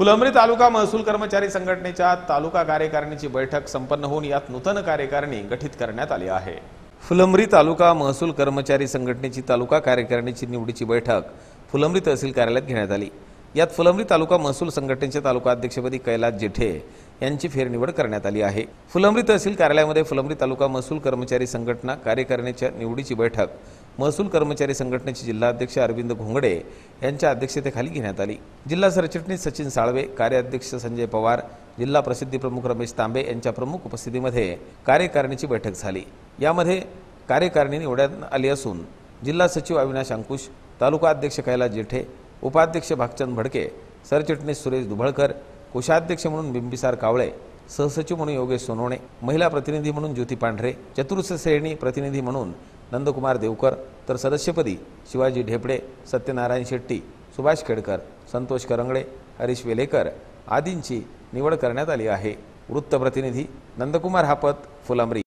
फुलंब्री तालुका महसूल कर्मचारी संघटनेच्या तालुका कार्यकारिणीची बैठक संपन्न होऊन यात नूतन कार्यकारिणी गठीत करण्यात आली आहे. फुलंब्री तालुका महसूल कर्मचारी संघटनेची तालुका कार्यकारिणीची निवडीची बैठक फुलंब्री तहसील कार्यालयात घेण्यात आली. यात फुलंब्री तालुका महसूल संघटनेच्या तालुका अध्यक्षपदी कैलास जेठे यांची फेरनिवड करण्यात आली आहे. फुलंब्री तहसील कार्यालयामध्ये फुलंब्री तालुका महसूल कर्मचारी संघटना कार्यकारिणीच्या निवडीची बैठक महसूल कर्मचारी संघटनेचे जिल्हाध्यक्ष अरविंद घोंगडे यांच्या अध्यक्षतेखाली घेण्यात आली. जिल्हा सरचिटणीस सचिन साळवे कार्याध्यक्ष संजय पवार जिल्हा प्रसिद्धी प्रमुख रमेश तांबे यांच्या प्रमुख उपस्थितीमध्ये कार्यकारिणीची बैठक झाली. यामध्ये कार्यकारिणी निवडण्यात आली असून जिल्हा सचिव अविनाश अंकुश तालुका अध्यक्ष कैलास जेठे उपाध्यक्ष भागचंद भडके सरचिटणीस सुरेश दुभळकर कोषाध्यक्ष म्हणून बिंबिसार कावळे सहसचिव म्हणून योगेश सोनवणे महिला प्रतिनिधी म्हणून ज्योती पांढरे चतुर्थ श्रेणी प्रतिनिधी म्हणून नंदकुमार देवकर तर सदस्यपदी शिवाजी ढेपडे सत्यनारायण शेट्टी सुभाष खेडकर संतोष करंगडे हरीश वेलेकर आदींची निवड करण्यात आली आहे. वृत्तप्रतिनिधी नंदकुमार हापत फुलांब्री.